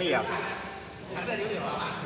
可以啊。还在游泳啊？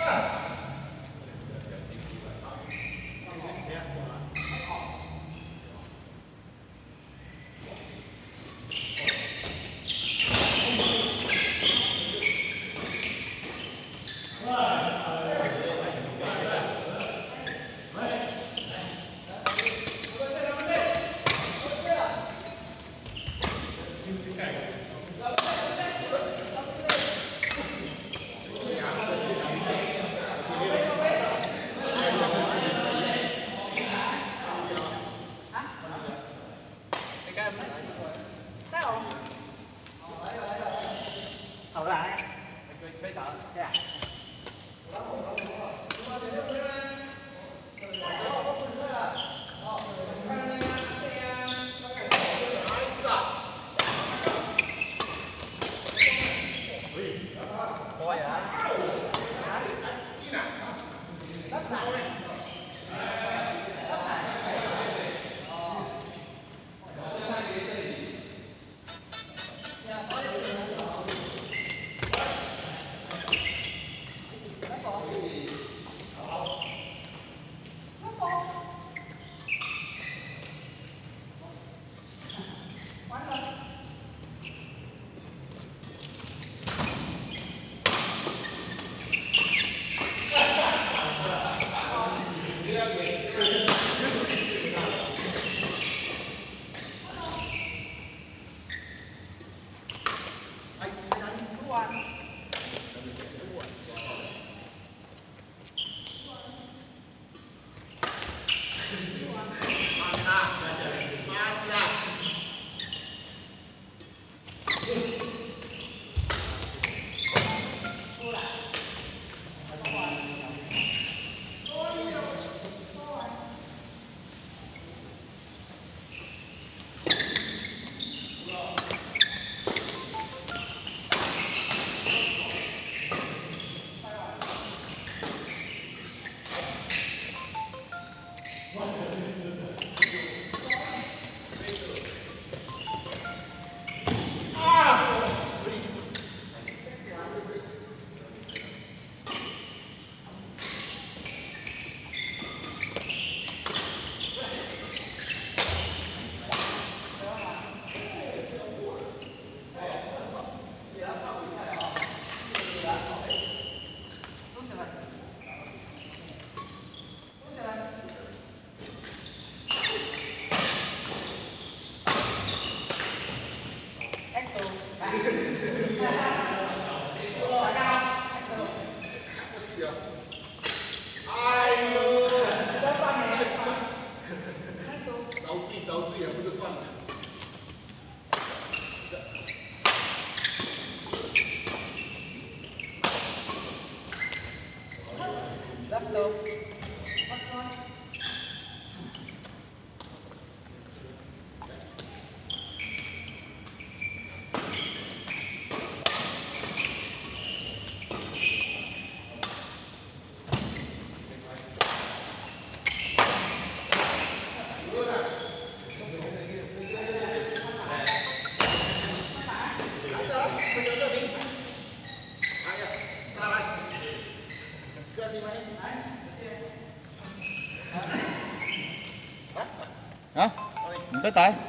Yeah. tatlo. 拜拜